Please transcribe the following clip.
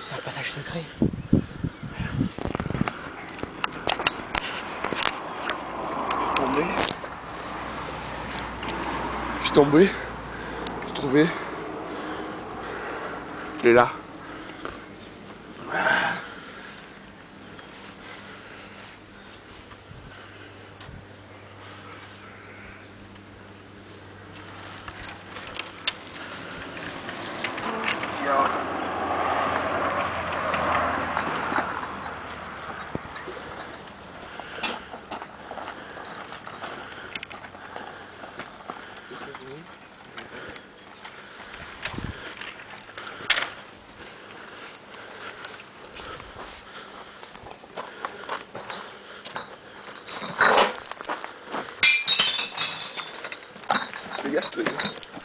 C'est un passage secret. Tombé. Je suis tombé. J'ai trouvé. Il est là. Regarde, regarde.